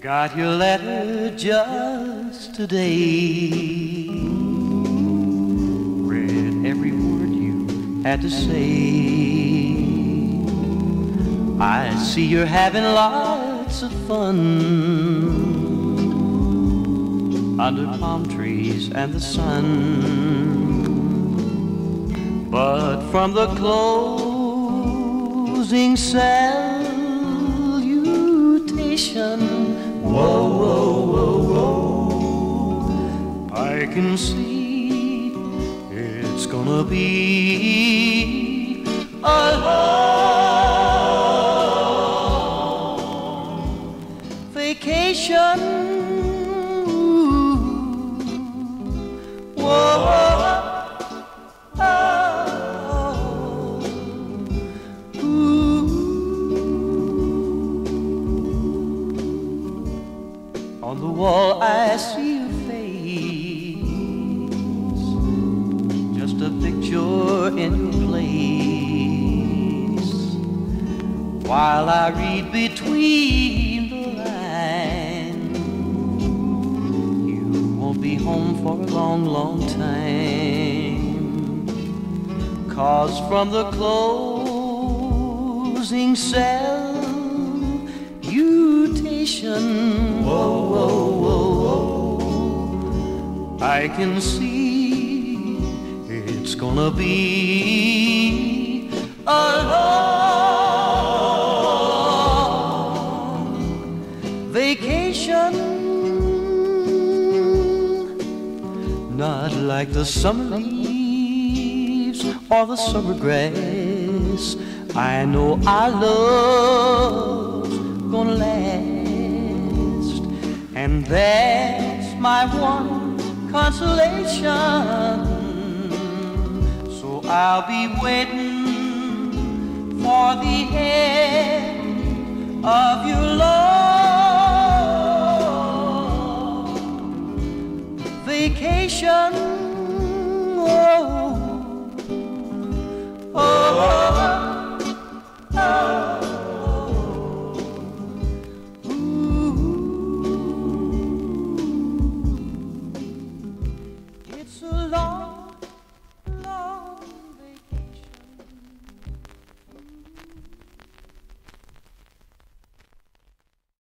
Got your letter just today. Read every word you had to say. I see you're having lots of fun under palm trees and the sun. But from the closing salutation I can see it's gonna be a long vacation. On the wall I see Just a picture in place. While I read between the lines You won't be home for a long, long time. Cause from the closing salutation Whoa, whoa, whoa, whoa I can see it's gonna be a long vacation Not like the summer leaves or the summer grass I know our love's gonna last and that's my one consolation. I'll be waiting for the end of your love. Vacation. oh. oh. oh.